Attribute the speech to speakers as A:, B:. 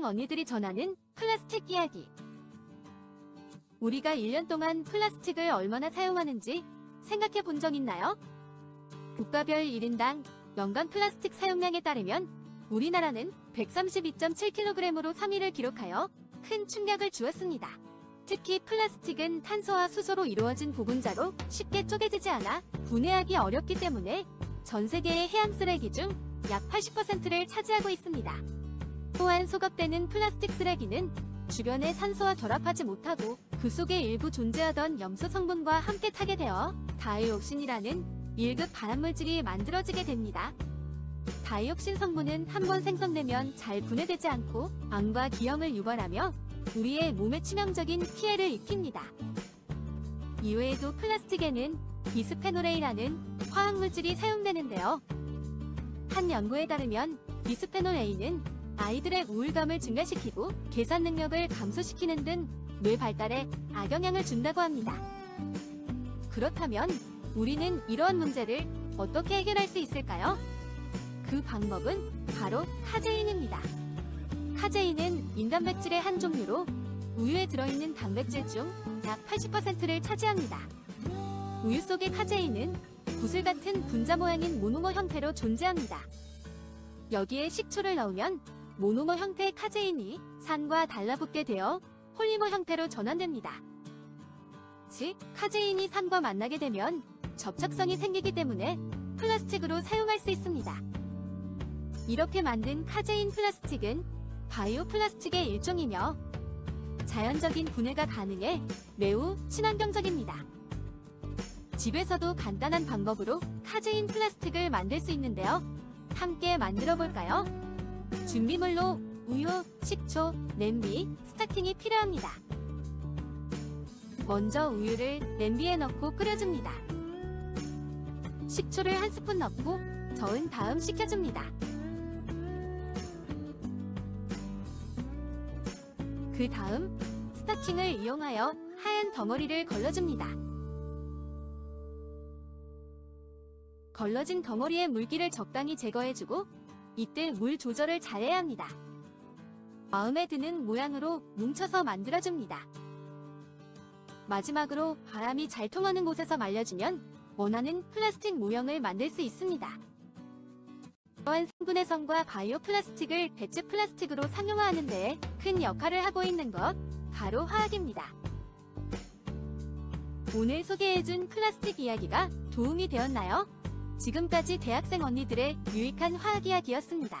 A: 대학생 언니들이 전하는 플라스틱 이야기. 우리가 1년 동안 플라스틱을 얼마나 사용하는지 생각해 본 적 있나요? 국가별 1인당 연간 플라스틱 사용량에 따르면 우리나라는 132.7kg으로 3위를 기록하여 큰 충격을 주었습니다. 특히 플라스틱은 탄소와 수소로 이루어진 부분자로 쉽게 쪼개지지 않아 분해하기 어렵기 때문에 전 세계의 해양 쓰레기 중 약 80%를 차지하고 있습니다. 또한 소각되는 플라스틱 쓰레기는 주변의 산소와 결합하지 못하고 그 속에 일부 존재하던 염소 성분과 함께 타게 되어 다이옥신이라는 1급 발암물질이 만들어지게 됩니다. 다이옥신 성분은 한 번 생성되면 잘 분해되지 않고 암과 기형을 유발하며 우리의 몸에 치명적인 피해를 입힙니다. 이외에도 플라스틱에는 비스페놀A라는 화학물질이 사용되는데요. 한 연구에 따르면 비스페놀 A는 아이들의 우울감을 증가시키고 계산 능력을 감소시키는 등 뇌 발달에 악영향을 준다고 합니다. 그렇다면 우리는 이러한 문제를 어떻게 해결할 수 있을까요? 그 방법은 바로 카제인입니다. 카제인은 인단백질의 한 종류로 우유에 들어있는 단백질 중 약 80%를 차지합니다. 우유 속의 카제인은 구슬 같은 분자 모양인 모노머 형태로 존재합니다. 여기에 식초를 넣으면 모노머 형태의 카제인이 산과 달라붙게 되어 폴리머 형태로 전환됩니다. 즉, 카제인이 산과 만나게 되면 접착성이 생기기 때문에 플라스틱으로 사용할 수 있습니다. 이렇게 만든 카제인 플라스틱은 바이오 플라스틱의 일종이며 자연적인 분해가 가능해 매우 친환경적입니다. 집에서도 간단한 방법으로 카제인 플라스틱을 만들 수 있는데요. 함께 만들어 볼까요? 준비물로 우유, 식초, 냄비, 스타킹이 필요합니다. 먼저 우유를 냄비에 넣고 끓여줍니다. 식초를 한 스푼 넣고 저은 다음 식혀줍니다. 그 다음 스타킹을 이용하여 하얀 덩어리를 걸러줍니다. 걸러진 덩어리의 물기를 적당히 제거해주고 이때 물 조절을 잘해야 합니다. 마음에 드는 모양으로 뭉쳐서 만들어줍니다. 마지막으로 바람이 잘 통하는 곳에서 말려주면 원하는 플라스틱 모형을 만들 수 있습니다. 이러한 성분의 성과 바이오 플라스틱을 배추 플라스틱으로 상용화하는 데큰 역할을 하고 있는 것 바로 화학입니다. 오늘 소개해준 플라스틱 이야기가 도움이 되었나요? 지금까지 대학생 언니들의 유익한 화학 이야기였습니다.